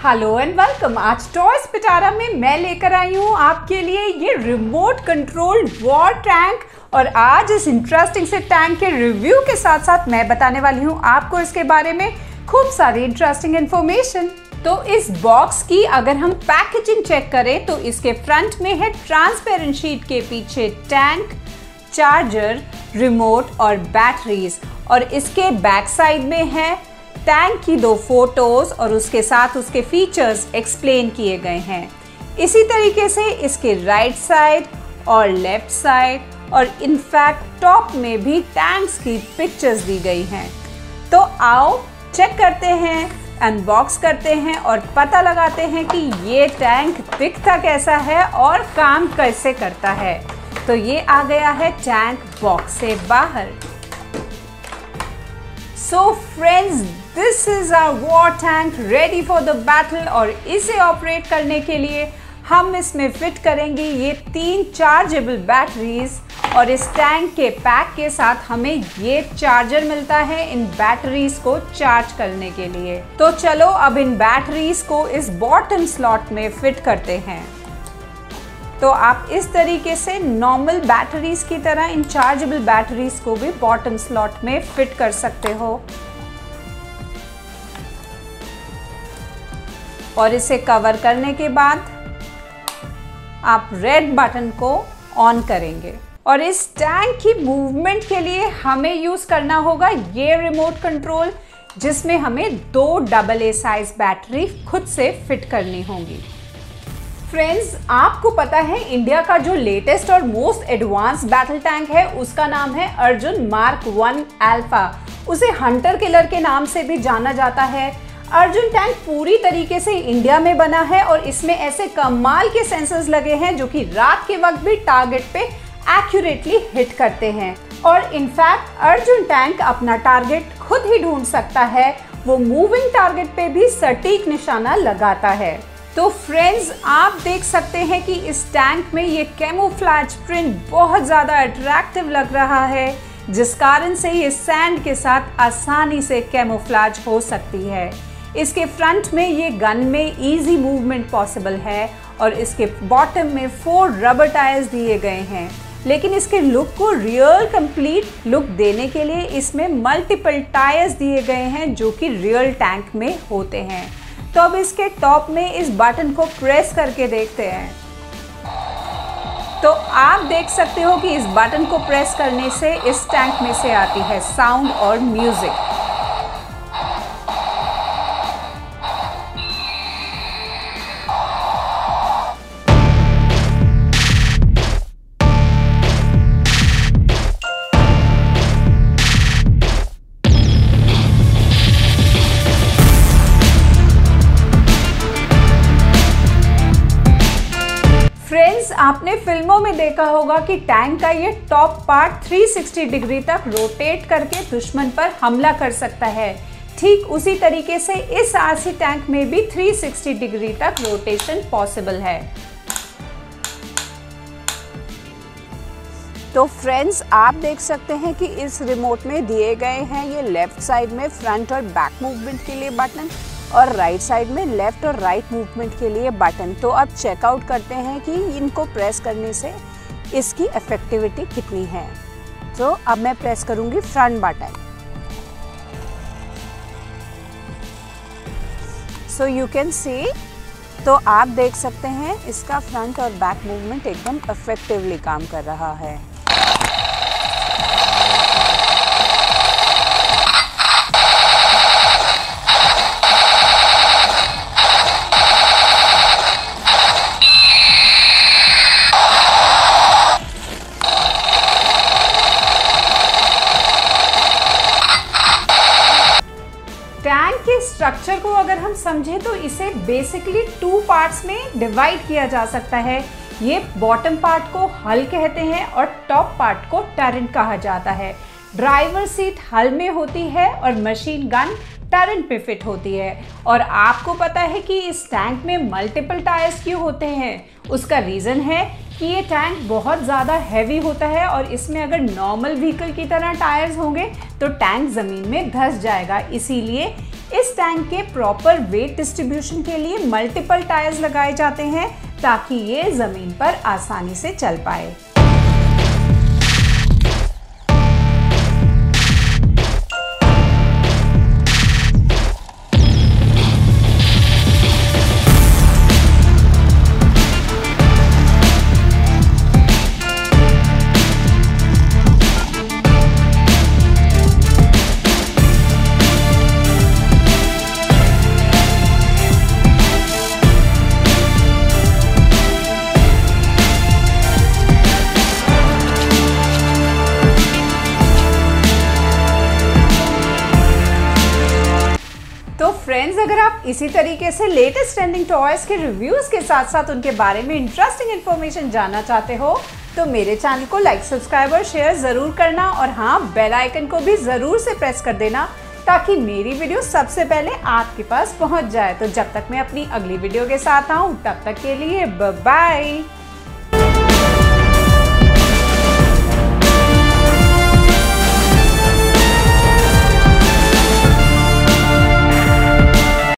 Hello and welcome आज toys पिटारा में मैं लेकर आई हूँ आपके लिए ये रिमोट कंट्रोल वॉर टैंक और आज इस इंटरेस्टिंग से टैंक के रिव्यू के साथ साथ मैं बताने वाली हूँ आपको इसके बारे में खूब सारी इंटरेस्टिंग इन्फॉर्मेशन तो इस बॉक्स की अगर हम पैकेजिंग चेक करें तो इसके फ्रंट में है ट्रांसपेरेंट शीट के पीछे टैंक चार्जर रिमोट और बैटरीज और इसके बैक साइड में है टैंक की दो फ़ोटोज़ और उसके साथ उसके फीचर्स एक्सप्लेन किए गए हैं। इसी तरीके से इसके राइट साइड और लेफ़्ट साइड और इनफैक्ट टॉप में भी टैंक्स की पिक्चर्स दी गई हैं। तो आओ चेक करते हैं अनबॉक्स करते हैं और पता लगाते हैं कि ये टैंक दिखता कैसा है और काम कैसे करता है। तो ये आ गया है टैंक बॉक्स से बाहर। So friends this is our war tank ready for the battle और इसे ऑपरेट करने के लिए हम इसमें फिट करेंगे ये तीन चार्जेबल बैटरीज और इस टैंक के पैक के साथ हमें ये चार्जर मिलता है इन बैटरीज को चार्ज करने के लिए। तो चलो अब इन बैटरीज को इस बॉटम स्लॉट में फिट करते हैं। तो आप इस तरीके से नॉर्मल बैटरीज की तरह इन चार्जेबल बैटरीज को भी बॉटम स्लॉट में फिट कर सकते हो। और इसे कवर करने के बाद आप रेड बटन को ऑन करेंगे। और इस टैंक की मूवमेंट के लिए हमें यूज़ करना होगा ये रिमोट कंट्रोल जिसमें हमें दो डबल ए साइज़ बैटरी खुद से फिट करनी होगी। फ्रेंड्स आपको पता है इंडिया का जो लेटेस्ट और मोस्ट एडवांस बैटल टैंक है, उसका नाम है अर्जुन मार्क वन एल्फा उसे हंटर किलर के नाम से भी जाना जाता है। अर्जुन टैंक पूरी तरीके से इंडिया में बना है और इसमें ऐसे कमाल के सेंसर्स लगे हैं जो कि रात के वक्त भी टारगेट पे एक्यूरेटली हिट करते हैं। और इनफैक्ट अर्जुन टैंक अपना टारगेट खुद ही ढूंढ सकता है। वो मूविंग टारगेट पे भी सटीक निशाना लगाता है। तो फ्रेंड्स आप देख सकते हैं कि इस टैंक में ये कैमोफ्लैज प्रिंट बहुत ज़्यादा अट्रैक्टिव लग रहा है, जिस कारण से ये सैंड के साथ आसानी से कैमोफ्लैज हो सकती है। इसके फ्रंट में ये गन में इजी मूवमेंट पॉसिबल है और इसके बॉटम में फोर रबर टायर्स दिए गए हैं। लेकिन इसके लुक को रियल कंप्लीट लुक देने के लिए इसमें मल्टीपल टायर्स दिए गए हैं, जो कि रियल टैंक में होते हैं। तो अब इसके टॉप में इस बटन को प्रेस करके देखते हैं। तो आप देख सकते हो कि इस बटन को प्रेस करने से इस टैंक में से आती है साउंड और म्यूज़िक फ्रेंड्स आपने फ़िल्मों में देखा होगा कि टैंक का ये टॉप पार्ट 360 डिग्री तक रोटेट करके दुश्मन पर हमला कर सकता है। ठीक उसी तरीके से इस आरसी टैंक में भी 360 डिग्री तक रोटेशन पॉसिबल है। तो फ्रेंड्स आप देख सकते हैं कि इस रिमोट में दिए गए हैं ये लेफ़्ट साइड में फ्रंट और बैक मूवमेंट के लिए बटन और राइट साइड में लेफ़्ट और राइट मूवमेंट के लिए बटन तो अब चेकआउट करते हैं कि इनको प्रेस करने से इसकी इफेक्टिविटी कितनी है. तो अब मैं प्रेस करूँगी front button so you can see तो आप देख सकते हैं इसका फ्रंट और बैक मूवमेंट एकदम इफेक्टिवली काम कर रहा है. हम समझे तो इसे बेसिकली टू पार्ट्स में डिवाइड किया जा सकता है। ये बॉटम पार्ट को हल कहते हैं और टॉप पार्ट को टरेंट कहा जाता है। ड्राइवर सीट हल में होती है और मशीन गन टरेंट पे फिट होती है। और आपको पता है कि इस टैंक में मल्टीपल टायर्स क्यों होते हैं? उसका रीज़न है कि ये टैंक बहुत ज़्यादा हैवी होता है और इसमें अगर नॉर्मल व्हीकल की तरह टायर्स होंगे तो टैंक ज़मीन में धस जाएगा। इसीलिए इस टैंक के प्रॉपर वेट डिस्ट्रीब्यूशन के लिए मल्टीपल टायर्स लगाए जाते हैं ताकि ये ज़मीन पर आसानी से चल पाए। फ्रेंड्स अगर आप इसी तरीके से लेटेस्ट ट्रेंडिंग टॉयज के रिव्यूज़ के साथ साथ उनके बारे में इंटरेस्टिंग इन्फॉर्मेशन जानना चाहते हो तो मेरे चैनल को लाइक सब्सक्राइब और शेयर ज़रूर करना और हाँ बेल आइकन को भी ज़रूर से प्रेस कर देना ताकि मेरी वीडियो सबसे पहले आपके पास पहुँच जाए। तो जब तक मैं अपनी अगली वीडियो के साथ आऊँ, तब तक के लिए बाय